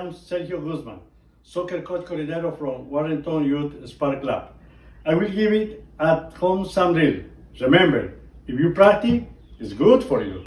am Sergio Guzman, soccer coach coordinator from Warrenton Youth Sports Club. I will give it at home some drill. Remember, if you practice, it's good for you.